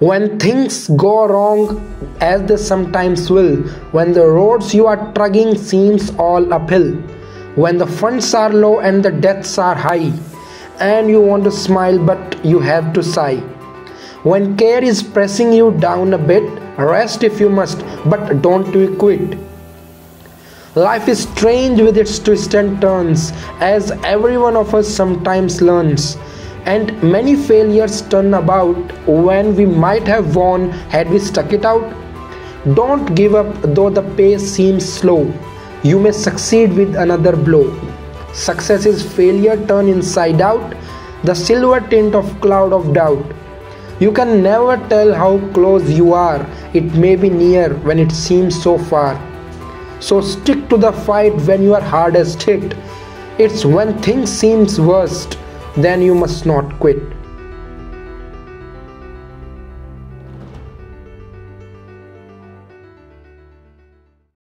When things go wrong, as they sometimes will, when the roads you are trudging seems all uphill, when the funds are low and the debts are high, and you want to smile but you have to sigh. When care is pressing you down a bit, rest if you must, but don't you quit. Life is strange with its twists and turns, as every one of us sometimes learns and many failures turn about when we might have won had we stuck it out. Don't give up though the pace seems slow. You may succeed with another blow. Success is failure turned inside out, the silver tint of cloud of doubt. You can never tell how close you are, it may be near when it seems so far. So stick to the fight when you are hardest hit. It's when things seems worst then you must not quit